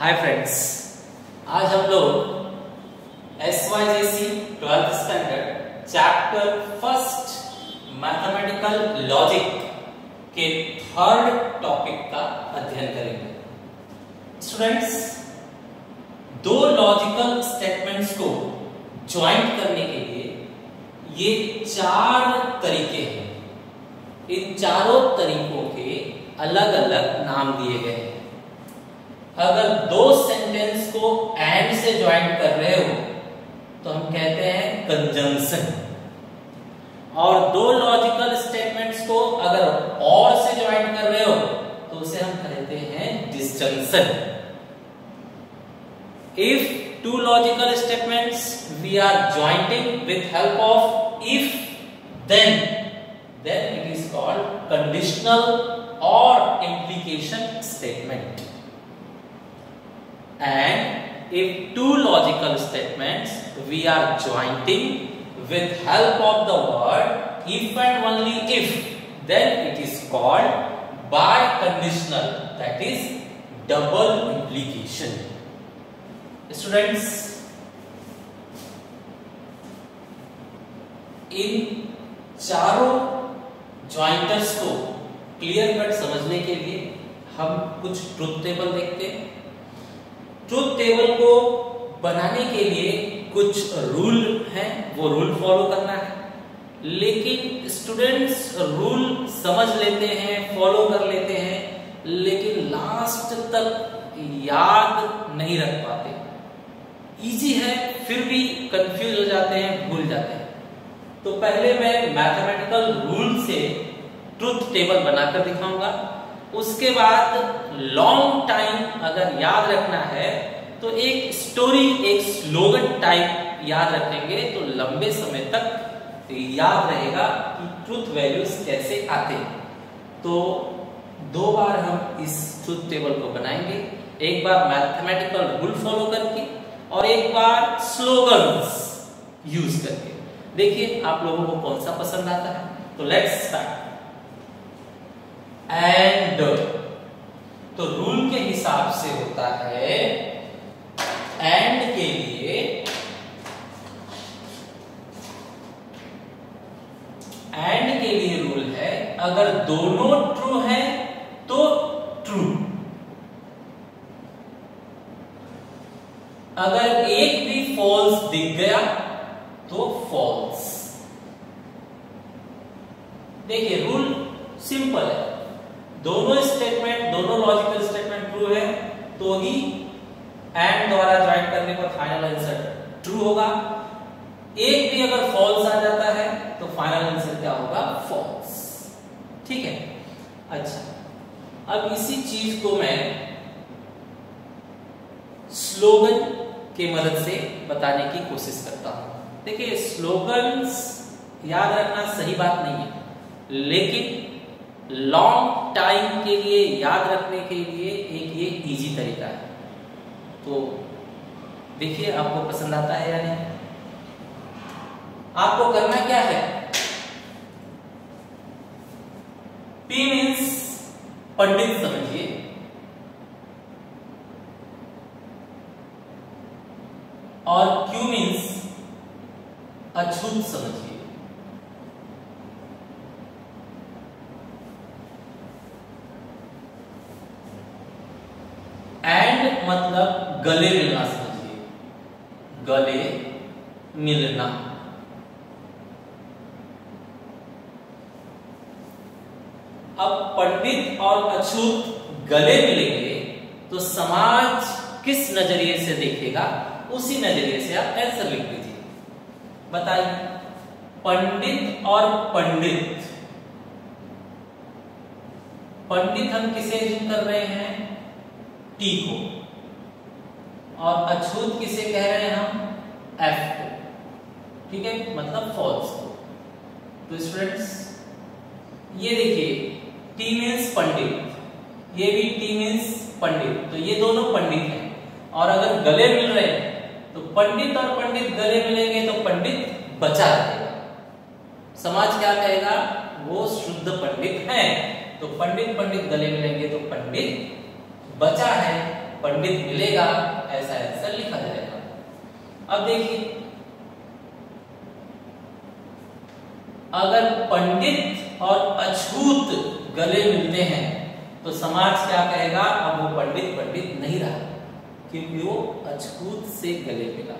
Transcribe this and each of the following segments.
Hi friends आज हम लोग S Y J C twelfth standard chapter first mathematical logic के थर्ड टॉपिक का अध्ययन करेंगे। स्टूडेंट्स दो लॉजिकल स्टेटमेंट्स को ज्वाइंट करने के लिए ये चार तरीके हैं। इन चारों तरीकों के अलग अलग नाम दिए गए हैं। अगर दो सेंटेंस को एंड से ज्वाइंट कर रहे हो तो हम कहते हैं कंजंक्शन और दो लॉजिकल स्टेटमेंट्स को अगर और से ज्वाइंट कर रहे हो तो उसे हम कहते हैं disjunction if two logical statements we are jointing with help of if then then it is called conditional और implication statement. And if two logical statements we are jointing with help of the word if and only if then it is called biconditional that is double implication students इन चारों jointers को clear cut समझने के लिए हम कुछ truth table देखते हैं ट्रुथ टेबल को बनाने के लिए कुछ रूल हैं, वो रूल फॉलो करना है। लेकिन स्टूडेंट्स रूल समझ लेते हैं फॉलो कर लेते हैं, लेकिन लास्ट तक याद नहीं रख पाते। इजी है, फिर भी कंफ्यूज हो जाते हैं, भूल जाते हैं। तो पहले मैं मैथमेटिकल रूल से ट्रुथ टेबल बनाकर दिखाऊँगा। उसके बाद लॉन्ग टाइम अगर याद रखना है तो एक स्टोरी एक स्लोगन टाइप याद रखेंगे तो लंबे समय तक याद रहेगा कि ट्रुथ वैल्यूज़ कैसे आते हैं। तो दो बार हम इस ट्रुथ टेबल को बनाएँगे। एक बार मैथमेटिकल रूल फॉलो करके और एक बार स्लोगन्स यूज़ करके। देखिए, आप लोगों को कौन सा पसंद आता है? तो लेट्स स्टार्ट एंड तो रूल के हिसाब से होता है एंड के लिए एंड के लिए रूल है, अगर दोनों ट्रू है तो ट्रू अगर एक भी फॉल्स दिख गया तो फॉल्स देखिए रूल सिंपल है दोनों स्टेटमेंट दोनों लॉजिकल स्टेटमेंट ट्रू है तो ही एंड द्वारा ज्वाइन करने पर फाइनल आंसर ट्रू होगा एक भी अगर फॉल्स आ जाता है तो फाइनल आंसर क्या होगा फॉल्स ठीक है अच्छा अब इसी चीज़ को मैं स्लोगन के मदद से बताने की कोशिश करता हूँ। देखिए, स्लोगन्स याद रखना सही बात नहीं है, लेकिन लॉन्ग टाइम के लिए, याद रखने के लिए एक ये इजी तरीका है। तो देखिए, आपको पसंद आता है या नहीं? आपको करना क्या है? पी मीन्स पंडित समझिए। और क्यू मीन्स अछूत समझिए। एंड मतलब गले मिलना समझिए। गले मिलना। अब पंडित और अछूत गले मिलेंगे तो समाज किस नज़रिए से देखेगा? उसी नज़रिए से आप आंसर लिख दीजिए। बताइए। पंडित और पंडित। पंडित हम किसे यूज़ कर रहे हैं? टी को। और अछूत किसे कह रहे हैं हम? एफ़ को। ठीक है? मतलब फॉल्स को। तो स्टूडेंट्स ये देखिए टी मीन्स पंडित। ये भी टी मीन्स पंडित। तो ये दोनों पंडित हैं। और अगर गले मिल रहे हैं तो पंडित और पंडित गले मिलेंगे तो पंडित बचा रहेगा। समाज क्या कहेगा? वो शुद्ध पंडित है। तो पंडित पंडित गले मिलेंगे तो पंडित बचा है, पंडित मिलेगा, ऐसा आंसर लिखा जाएगा। अब देखिए, अगर पंडित और अछूत गले मिलते हैं तो समाज क्या कहेगा? अब वो पंडित पंडित नहीं रहा। क्योंकि वो अछूत से गले मिला।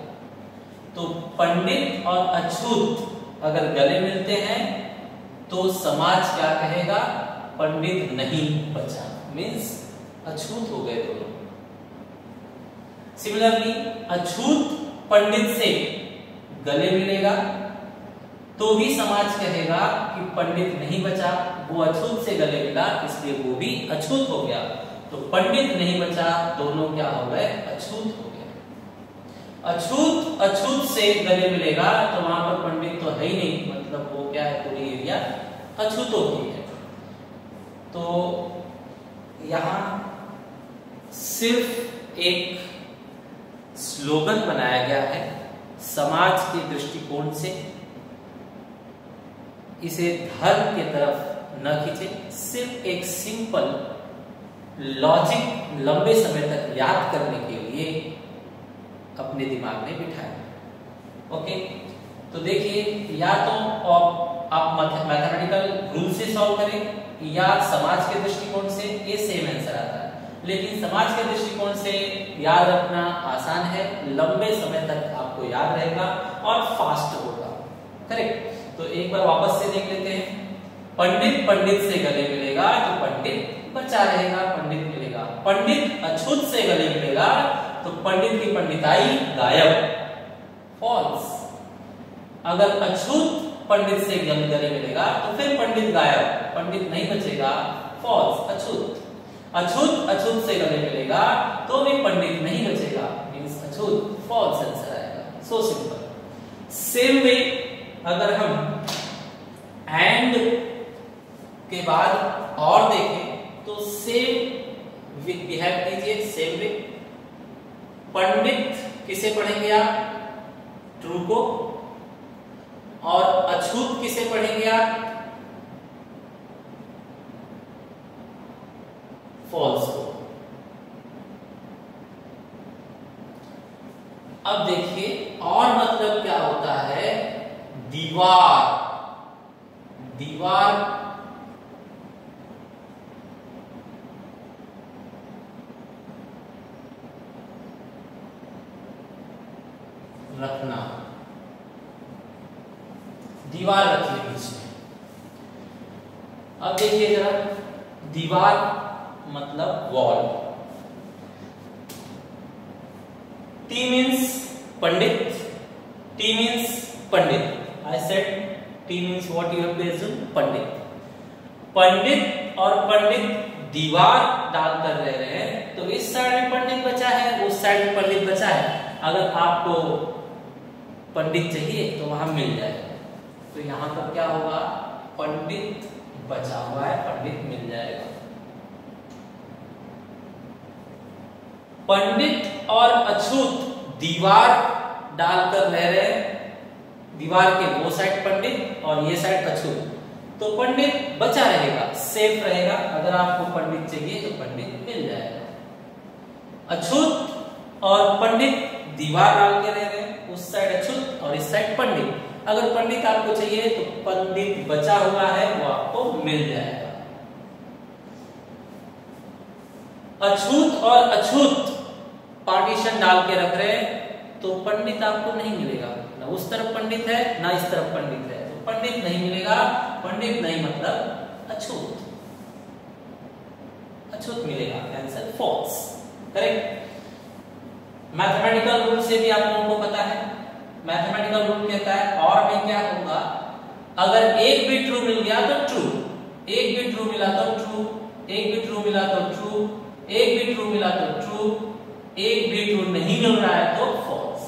तो पंडित और अछूत अगर गले मिलते हैं तो समाज क्या कहेगा? पंडित नहीं बचा। मीन्स अछूत हो गए दोनों। सिमिलरली अछूत पंडित से गले मिलेगा तो भी समाज कहेगा कि पंडित नहीं बचा। वो अछूत से गले मिला, इसलिए वो भी अछूत हो गया। तो पंडित नहीं बचा, दोनों क्या हो गए? अछूत हो गए। अछूत अछूत से गले मिलेगा तो वहाँ पर पंडित तो है ही नहीं मतलब वो क्या है, पूरी एरिया अछूतों की है। तो यहाँ सिर्फ़ एक स्लोगन बनाया गया है, समाज के दृष्टिकोण से। इसे धर्म के तरफ़ न खींचे, सिर्फ़ एक सिंपल लॉजिक लंबे समय तक याद करने के लिए अपने दिमाग में बिठाए ओके तो देखिए, या तो आप मैथमेटिकल रूल से सॉल्व करें, या समाज के दृष्टिकोण से ये सेम आंसर आता है। लेकिन समाज के दृष्टिकोण से याद रखना आसान है, लंबे समय तक आपको याद रहेगा और फास्ट होगा। करेक्ट तो एक बार वापस से देख लेते हैं। पंडित पंडित से गले मिलेगा जो पंडित बचा रहेगा पंडित मिलेगा पंडित अछूत से गले मिलेगा तो पंडित की पंडिताई गायब फॉल्स अगर अछूत पंडित से गले मिलेगा तो फिर पंडित गायब पंडित नहीं बचेगा फॉल्स अछूत अछूत अछूत से गले मिलेगा तो भी पंडित नहीं बचेगा मींस अछूत फॉल्स आंसर आएगा सो सिंपल सेम वे अगर हम एंड के बाद और देखें तो सेम बिहेव कीजिए सेम वे पंडित किसे पढ़ेंगे आप? ट्रू को. और अछूत किसे पढ़ेंगे आप? फॉल्स को. अब देखिए, और मतलब क्या होता है? दीवार. दीवार रखना दीवार रखिए बीच में अब देखिए जरा, दीवार मतलब wall T means pandit T means pandit. Said T means what you have to pandit. Pandit और पंडित दीवार डालकर रह रहे हैं तो इस साइड में पंडित बचा है, उस साइड में पंडित बचा है। अगर आपको पंडित चाहिए तो वहाँ मिल जाएगा। तो यहाँ पर क्या होगा? पंडित बचा हुआ है, पंडित मिल जाएगा। पंडित और अछूत दीवार डालकर रह रहे हैं। दीवार के वो साइड पंडित और ये साइड अछूत। तो पंडित बचा रहेगा, सेफ़ रहेगा। अगर आपको पंडित चाहिए तो पंडित मिल जाएगा। अछूत और पंडित दीवार डाल के रह रहे हैं। उस साइड अछूत और इस साइड पंडित। अगर पंडित आपको चाहिए तो पंडित बचा हुआ है, वो आपको मिल जाएगा। अछूत और अछूत पार्टीशन डाल के रख रहे हैं तो पंडित आपको नहीं मिलेगा। ना उस तरफ़ पंडित है, ना इस तरफ़ पंडित है। तो पंडित नहीं मिलेगा, पंडित नहीं मतलब अछूत। अछूत मिलेगा। Answer false correct mathematical rule से भी आप लोगों को पता है। मैथमेटिकल रूल कहता है, और में क्या होगा अगर एक भी ट्रू मिल गया तो ट्रू एक भी ट्रू मिला तो ट्रू एक भी ट्रू मिला तो ट्रू एक भी ट्रू मिला तो ट्रू एक भी ट्रू नहीं मिल रहा है तो फॉल्स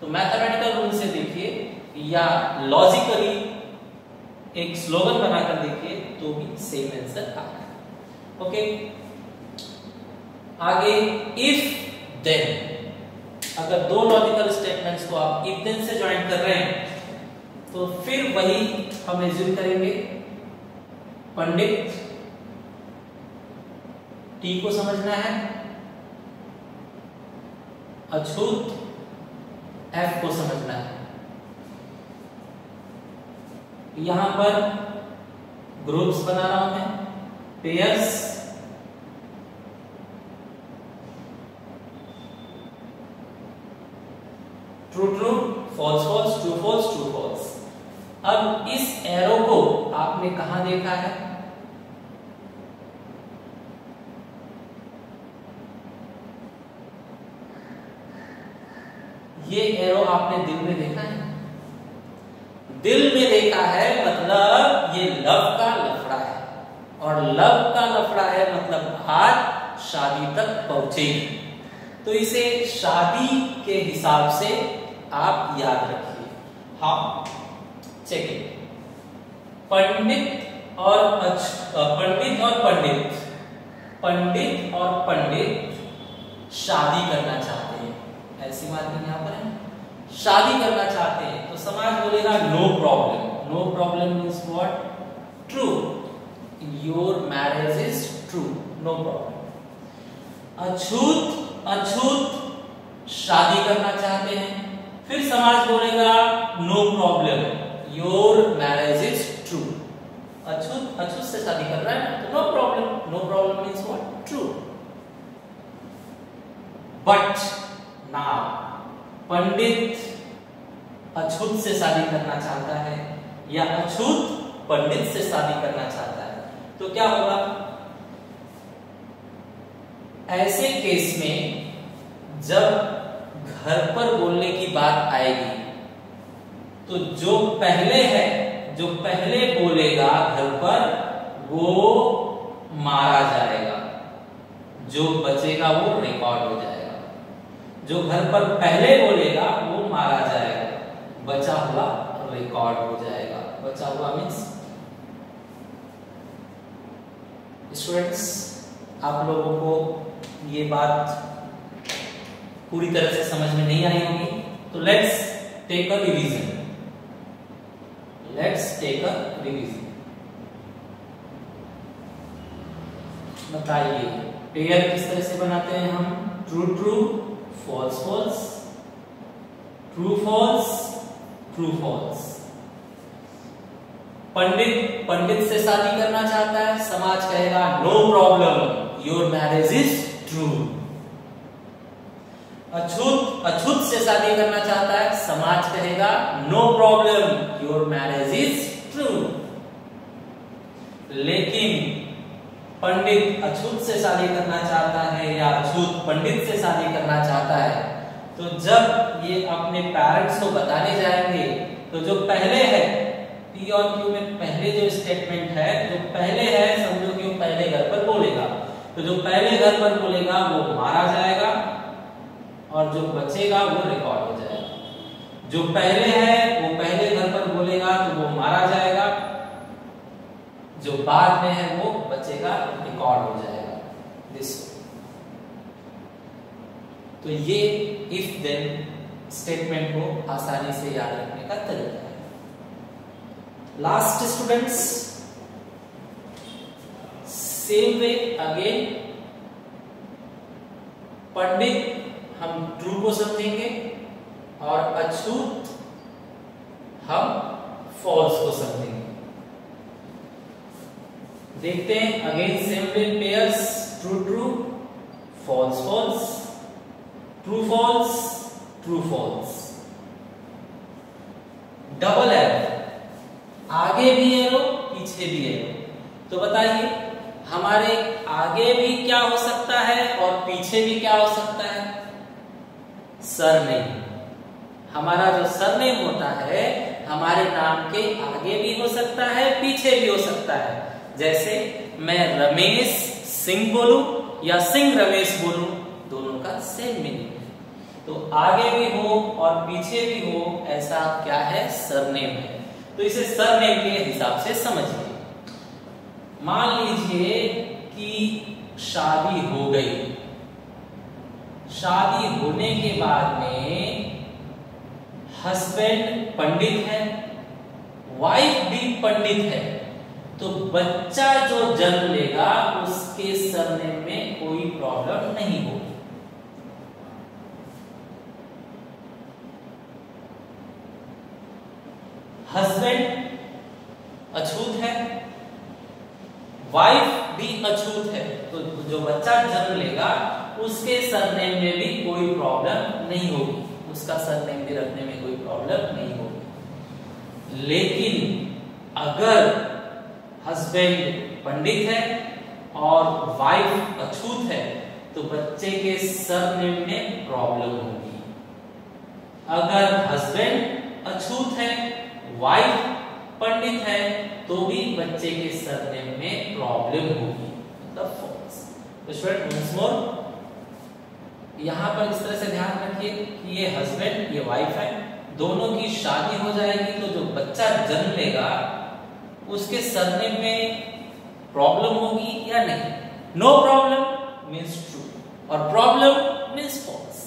तो मैथमेटिकल रूल से देखिए, या लॉजिकली एक स्लोगन बनाकर देखिए तो भी सेम आंसर आ रहा है. ओके आगे इफ़ देन अगर दो लॉजिकल देन से ज्वाइन कर रहे हैं तो फिर वही हम रिज्यूम करेंगे। पंडित टी को समझना है। अछूत एफ़ को समझना है। यहाँ पर ग्रुप्स बना रहा हूँ मैं। Pairs true true false false true false true false अब इस एरो को आपने कहा देखा है? ये एरो आपने दिल में देखा है? दिल में देखा है मतलब ये लव का लफड़ा है। और लव का लफड़ा है मतलब आज शादी तक पहुंचेगी। तो इसे शादी के हिसाब से आप याद रखिए। हाँ। चेकिंग पंडित और पंडित और पंडित। पंडित और पंडित शादी करना चाहते हैं। ऐसी बात नहीं यहाँ पर है। शादी करना चाहते हैं। तो समाज बोलेगा no problem no problem means what true your marriage is true no problem अछूत अछूत शादी करना चाहते हैं। फिर समाज बोलेगा no problem your marriage is true अछूत अछूत से शादी कर रहा है तो no problem no problem means what true but now pandit अछूत से शादी करना चाहता है, या अछूत पंडित से शादी करना चाहता है तो क्या होगा? ऐसे केस में जब घर पर बोलने की बात आएगी तो जो पहले है, जो पहले बोलेगा घर पर, वो मारा जाएगा। जो बचेगा वो रिकॉर्ड हो जाएगा। जो घर पर पहले बोलेगा, वो मारा जाएगा। बचा हुआ रिकॉर्ड हो जाएगा। बचा हुआ मीन्स स्टूडेंट्स आप लोगों को ये बात पूरी तरह से समझ में नहीं आई होगी। तो let's take a revision let's take a revision बताइए पेयर किस तरह से बनाते हैं हम? True true false false true false true false pandit pandit से शादी करना चाहता है, समाज कहेगा no problem your marriage is true अछूत अछूत से शादी करना चाहता है, समाज कहेगा no problem your marriage is true लेकिन पंडित अछूत से शादी करना चाहता है या अछूत पंडित से शादी करना चाहता है तो जब ये अपने पेरेंट्स को बताने जाएँगे तो जो पहले है पी और क्यू में पहले जो स्टेटमेंट है, जो पहले है, समझो कि वो पहले घर पर बोलेगा तो जो पहले घर पर बोलेगा, वो मारा जाएगा और जो बचेगा वो रिकॉर्ड हो जाएगा। जो पहले है, वो पहले घर पर बोलेगा तो वो मारा जाएगा। जो बाद में है, वो बचेगा रिकॉर्ड हो जाएगा। दिस तो ये इफ़ देन स्टेटमेंट को आसानी से याद रखने का तरीका है। Last students same way again pandit हम ट्रू को समझेंगे और अछूत हम फॉल्स को समझेंगे देखते हैं again same pairs true true false false true false true false double arrow आगे भी एरो पीछे भी एरो तो बताइए, हमारे आगे भी क्या हो सकता है और पीछे भी क्या हो सकता है? सरनेम हमारा जो सरनेम होता है, हमारे नाम के आगे भी हो सकता है, पीछे भी हो सकता है। जैसे मैं रमेश सिंह बोलूँ या सिंह रमेश बोलूँ, दोनों का सेम मीनिंग तो आगे भी हो और पीछे भी हो, ऐसा क्या है? सरनेम है। तो इसे सरनेम के हिसाब से समझिए। मान लीजिए कि शादी हो गई। शादी होने के बाद में हस्बैंड पंडित है वाइफ भी पंडित है तो बच्चा जो जन्म लेगा, उसके सरनेम में कोई प्रॉब्लम नहीं होगी। हस्बैंड अछूत है वाइफ भी अछूत है तो जो बच्चा जन्म लेगा उसके सरनेम में भी कोई प्रॉब्लम नहीं होगी। उसका सरनेम भी रखने में कोई प्रॉब्लम नहीं होगी। लेकिन अगर हस्बैंड पंडित है और वाइफ अछूत है तो बच्चे के सरनेम में प्रॉब्लम होगी। अगर हस्बैंड अछूत है वाइफ पंडित है तो भी बच्चे के सरनेम में प्रॉब्लम होगी। मतलब तो मोर यहाँ पर इस तरह से ध्यान रखिए कि ये हस्बैंड ये वाइफ है, दोनों की शादी हो जाएगी तो जो बच्चा जन्म लेगा, उसके सरनेम में प्रॉब्लम होगी या नहीं? नो प्रॉब्लम मीन्स ट्रू और प्रॉब्लम मीन्स फॉल्स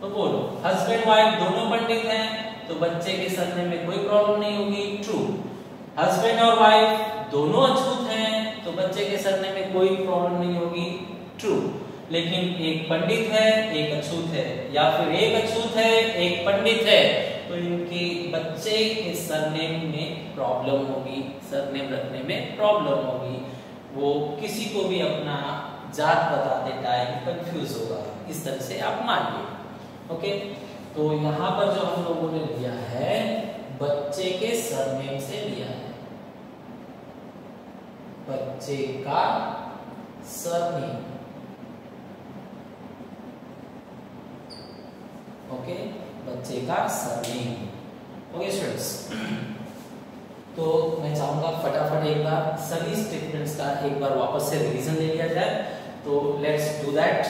तो बोलो हस्बैंड वाइफ दोनों पंडित हैं तो बच्चे के सरनेम में कोई प्रॉब्लम नहीं होगी ट्रू हस्बैंड और वाइफ दोनों अछूत हैं तो बच्चे के सरनेम में कोई प्रॉब्लम नहीं होगी ट्रू लेकिन एक पंडित है, एक अछूत है, या फिर एक अछूत है, एक पंडित है तो इनके बच्चे के सरनेम में प्रॉब्लम होगी, सरनेम रखने में प्रॉब्लम होगी। वो किसी को भी अपना जात बताते टाइम कंफ्यूज होगा, इस तरह से आप मानिए ओके तो यहाँ पर जो हम लोगों ने लिया है, बच्चे के सरनेम से लिया है। बच्चे का सरनेम। ओके बच्चे का सरनेम ओके स्टूडेंट्स तो मैं चाहूँगा फटाफट एक बार सभी स्टेटमेंट्स का एक बार वापस से रिवीजन ले लिया जाए। तो लेट्स डू दैट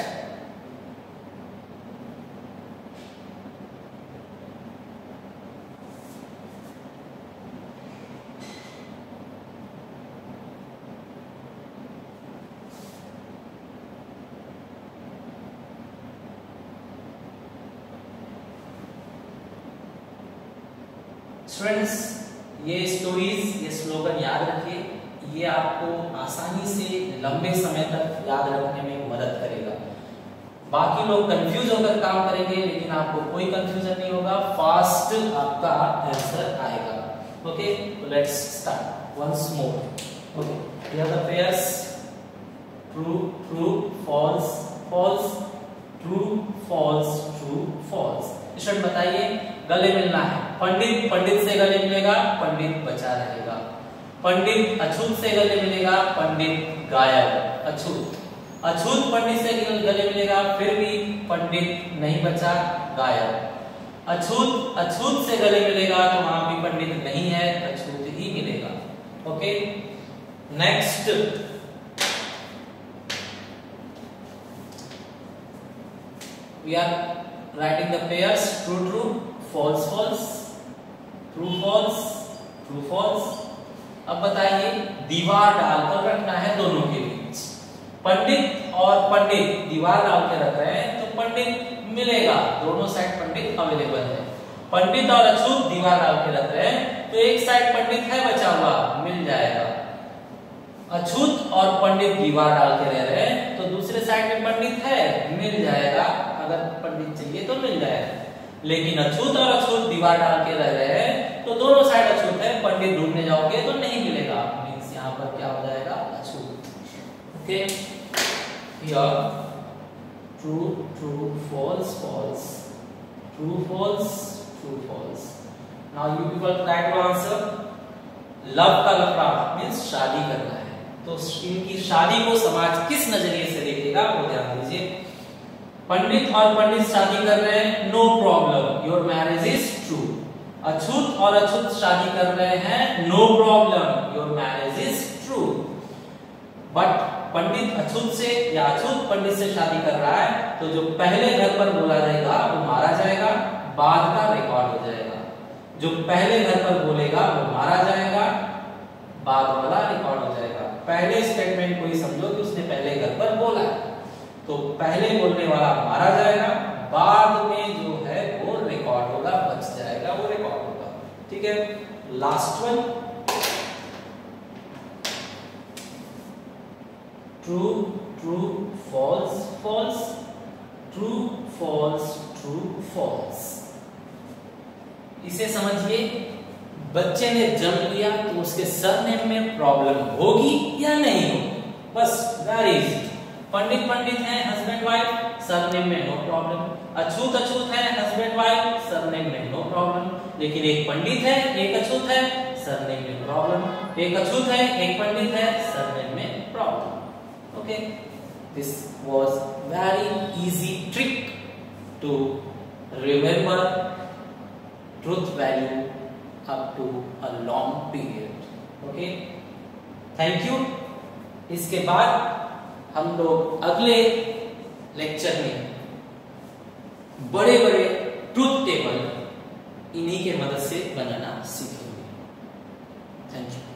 स्टूडेंट्स ये स्टोरीज ये स्लोगन याद रखिए, ये आपको आसानी से लंबे समय तक याद रखने में मदद करेगा। बाकी लोग कंफ्यूज होकर काम करेंगे, लेकिन आपको कोई कंफ्यूजन नहीं होगा फास्ट आपका आंसर आएगा। Okay let's start once more okay here the pairs true true false false true false true false student बताइए, गले मिलना है। पंडित पंडित से गले मिलेगा, पंडित बचा रहेगा। पंडित अछूत से गले मिलेगा, पंडित गायब। अछूत। अछूत पंडित से गले मिलेगा, फिर भी पंडित नहीं बचा, गायब। अछूत अछूत से गले मिलेगा तो वहाँ भी पंडित नहीं है, अछूत ही मिलेगा। Okay? Next we are writing the pairs, true true, false false. True false true false अब बताइए, दीवार डालकर रखना है दोनों के बीच। पंडित और पंडित, दीवार डाल के रख रहे हैं तो पंडित मिलेगा। दोनों साइड पंडित अवेलेबल है। पंडित और अछूत दीवार डाल के रख रहे हैं तो एक साइड पंडित है बचा हुआ, मिल जाएगा। अछूत और पंडित दीवार डाल के रह रहे हैं तो दूसरे साइड में पंडित है, मिल जाएगा। अगर पंडित चाहिए तो मिल जाएगा। लेकिन अछूत और अछूत दीवार डाल के रह रहे हैं दोनों साइड अछूत है, पंडित ढूँढने जाओगे तो नहीं मिलेगा मीन्स यहाँ पर क्या हो जाएगा? अछूत। Okay true true false false true false true false now you people try to answer love का लफड़ा मीन्स शादी करना है। तो इनकी शादी को समाज किस नज़रिए से देखेगा, वो ध्यान दीजिए। पंडित और पंडित शादी कर रहे हैं no problem your marriage is true अछूत और अछूत शादी कर रहे हैं no problem your marriage is true but pandit अछूत से या अछूत पंडित से शादी कर रहा है तो जो पहले घर पर बोला जाएगा, वो मारा जाएगा, बाद का रिकॉर्ड हो जाएगा। जो पहले घर पर बोलेगा, वो मारा जाएगा, बाद वाला रिकॉर्ड हो जाएगा। पहले स्टेटमेंट को ही समझो कि उसने पहले घर पर बोला। तो पहले बोलने वाला मारा जाएगा, बाद में जो है वो रिकॉर्ड होगा बच जाएगा वो रिकॉर्ड होगा ठीक है? Last one true true false false true false true false इसे समझिए, बच्चे ने जन्म लिया तो उसके सरनेम में प्रॉब्लम होगी या नहीं होगी? बस वेरी इजी पंडित पंडित है हस्बैंड वाइफ सरनेम में नो प्रॉब्लम अछूत अछूत है हस्बैंड वाइफ सरनेम में नो प्रॉब्लम लेकिन एक पंडित है, एक अछूत है, सरनेम में प्रॉब्लम एक अछूत है, एक पंडित है, सरनेम में problem okay this was very easy trick to remember truth value up to a long period. Okay? Thank you. इसके बाद हम लोग अगले लेक्चर में बड़े बड़े ट्रूथ टेबल इन्हीं के मदद से बनाना सीखेंगे थैंक यू